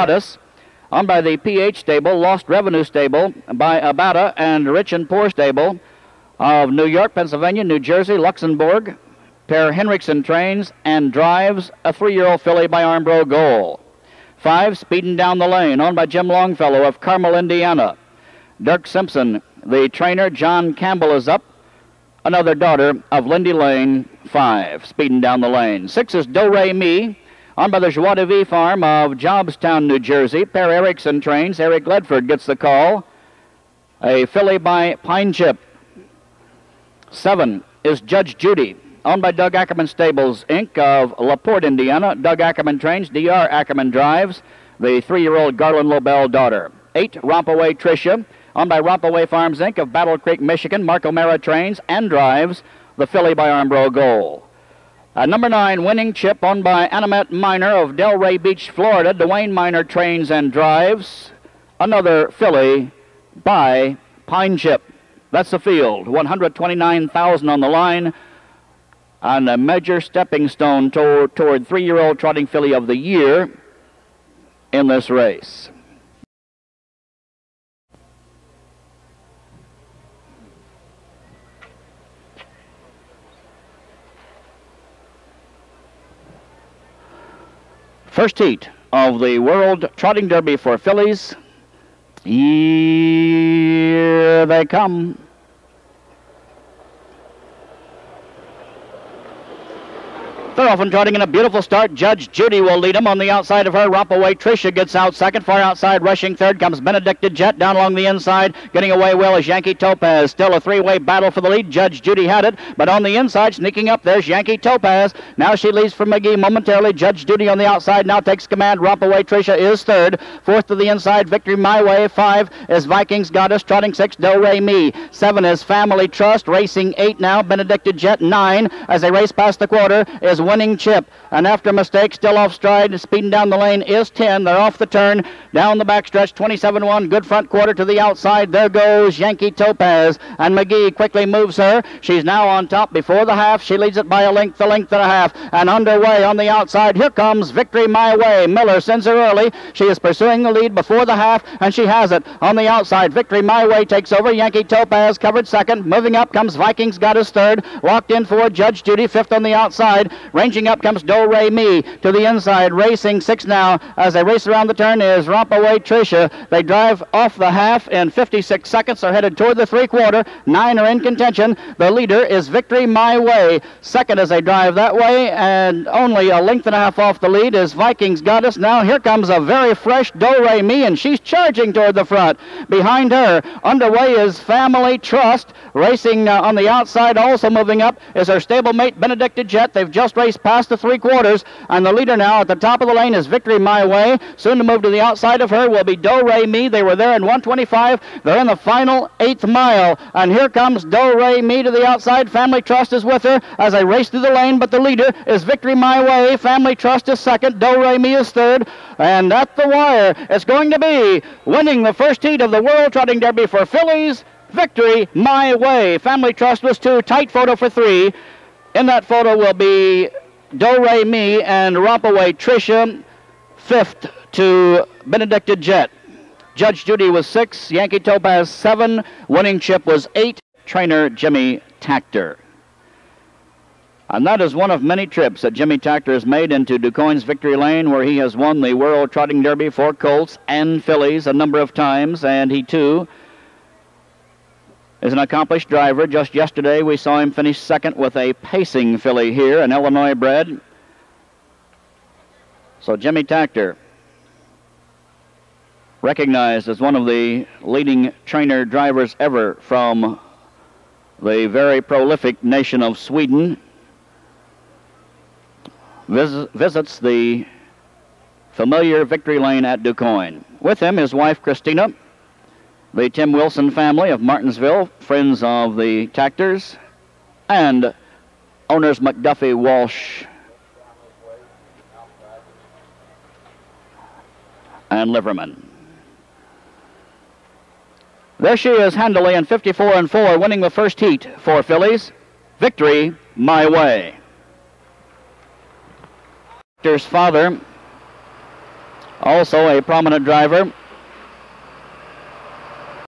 Goddess. On by the PH Stable, Lost Revenue Stable, by Abata and Rich and Poor Stable of New York, Pennsylvania, New Jersey, Luxembourg. Per Henriksen trains and drives a three-year-old filly by Armbro Goal. Five, speeding down the lane, owned by Jim Longfellow of Carmel, Indiana. Dirk Simpson, the trainer, John Campbell is up. Another daughter of Lindy Lane, five, speeding down the lane. Six is Do Re Mi, on by the Joie de Vie farm of Jobstown, New Jersey. Per Erickson trains. Eric Ledford gets the call. A filly by Pine Chip. Seven is Judge Judy owned by Doug Ackerman Stables, Inc. of LaPorte, Indiana. Doug Ackerman trains, D.R. Ackerman drives, the three-year-old Garland Lobell daughter. Eight, Rompaway Tricia, owned by Rompaway Farms, Inc. of Battle Creek, Michigan. Mark O'Mara trains and drives the filly by Armbro Goal. Uh, number nine, Winning Chip, owned by Animat Miner of Delray Beach, Florida. Dwayne Miner trains and drives another filly by Pine Chip. That's the field. 129,000 on the line and a major stepping stone toward, toward three-year-old trotting filly of the year in this race. First heat of the World Trotting Derby for fillies. Here they come. And trotting in a beautiful start. Judge Judy will lead them on the outside of her. Rompaway Tricia gets out second. Far outside, rushing third comes Benedicta Jet down along the inside. Getting away well is Yankee Topaz. Still a three-way battle for the lead. Judge Judy had it, but on the inside, sneaking up, there's Yankee Topaz. Now she leads for McGee momentarily. Judge Judy on the outside now takes command. Rompaway Tricia is third. Fourth to the inside, Victory My Way. Five is Vikings Goddess. Trotting six, Do Re Mi. Seven is Family Trust. Racing eight now, Benedicta Jet. Nine as they race past the quarter is winning chip. And after mistake, still off stride, speeding down the lane is 10. They're off the turn, down the backstretch, 27 1. Good front quarter to the outside. There goes Yankee Topaz. And McGee quickly moves her. She's now on top before the half. She leads it by a length, a length and a half. And underway on the outside, here comes Victory My Way. Miller sends her early. She is pursuing the lead before the half, and she has it. On the outside, Victory My Way takes over. Yankee Topaz covered second. Moving up comes Vikings Goddess third. Locked in for Judge Judy, fifth on the outside. Ranging up comes Do Re Mi to the inside, racing six now as they race around the turn is Rompaway Tricia. They drive off the half in 56 seconds. They're headed toward the three quarter. Nine are in contention. The leader is Victory My Way. Second as they drive that way, and only a length and a half off the lead is Vikings Goddess. Now here comes a very fresh Do Re Mi, and she's charging toward the front. Behind her, underway is Family Trust. Racing uh, on the outside, also moving up, is her stablemate Benedicta Jet. They've just raced past the three quarters, and the leader now at the top of the lane is Victory My Way. Soon to move to the outside of her will be Do Re Mi. They were there in 125. They're in the final eighth mile, and here comes Do Re Mi to the outside. Family Trust is with her as they race through the lane, but the leader is Victory My Way. Family Trust is second. Do Re Mi is third, and at the wire, it's going to be winning the first heat of the World Trotting Derby for fillies. Victory My Way. Family Trust was two. Tight photo for three. In that photo will be Do Re Mi and Rompaway Tricia, fifth to Benedicta Jet. Judge Judy was six, Yankee Topaz seven, winning chip was eight, trainer Jimmy Takter. And that is one of many trips that Jimmy Takter has made into DuQuoin's Victory Lane, where he has won the World Trotting Derby for Colts and fillies a number of times, and he too is an accomplished driver. Just yesterday, we saw him finish second with a pacing filly here, an Illinois bred. So Jimmy Takter, recognized as one of the leading trainer drivers ever from the very prolific nation of Sweden, vis- visits the familiar victory lane at DuQuoin. With him, his wife Christina, the Tim Wilson family of Martinsville, friends of the Takters, and owners McDuffie Walsh and Liverman. There she is, handily in 54 and 4, winning the first heat for fillies. Victory my way. Takters' father Also a prominent driver